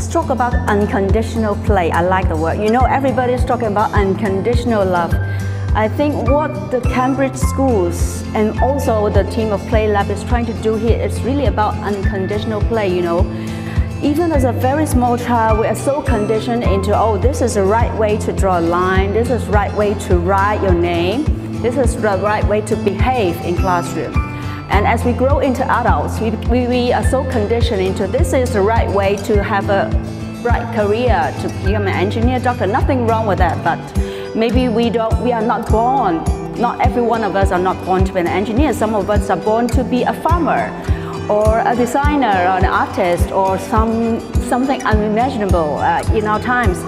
let's talk about unconditional play. I like the word. You know, everybody's talking about unconditional love. I think what the Cambridge schools and also the team of Play Lab is trying to do here is really about unconditional play, you know. Even as a very small child, we are so conditioned into, oh, this is the right way to draw a line, this is the right way to write your name, this is the right way to behave in classroom. And as we grow into adults, we, we, we are so conditioned into this is the right way to have a bright career, to become an engineer, doctor, nothing wrong with that, but Maybe we don't, we are not born, not every one of us are not born to be an engineer. Some of us are born to be a farmer or a designer or an artist or some, something unimaginable uh, in our times.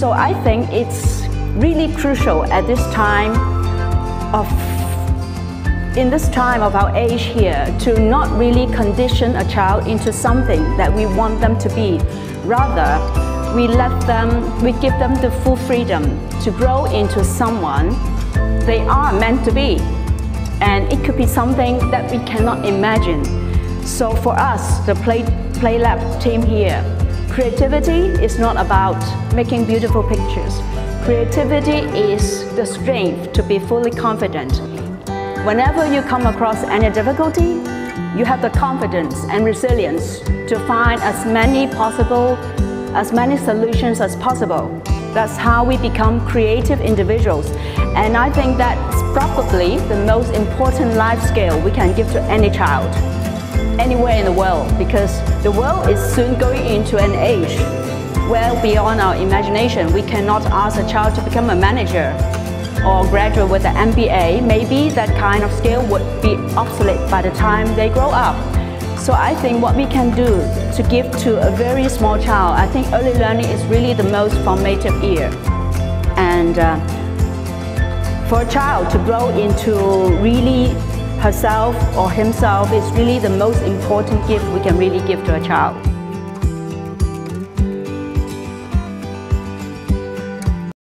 So I think it's really crucial at this time of in this time of our age here to not really condition a child into something that we want them to be. Rather, we let them, we give them the full freedom to grow into someone they are meant to be. And it could be something that we cannot imagine. So for us, the Play, Play Lab team here, creativity is not about making beautiful pictures. Creativity is the strength to be fully confident. Whenever you come across any difficulty, you have the confidence and resilience to find as many possible as many solutions as possible. That's how we become creative individuals. And I think that's probably the most important life skill we can give to any child, anywhere in the world, because the world is soon going into an age well beyond our imagination. We cannot ask a child to become a manager or graduate with an MBA. Maybe that kind of skill would be obsolete by the time they grow up. So I think what we can do to give to a very small child, I think early learning is really the most formative year. And uh, for a child to grow into really herself or himself is really the most important gift we can really give to a child.